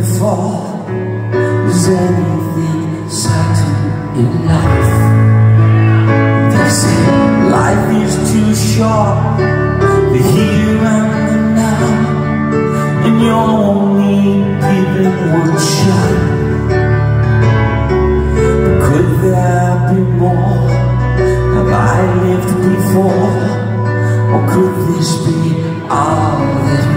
before Is anything certain in life? They say life is too short The here and the now And you're only given one shot could there be more? Have I lived before? Or could this be all that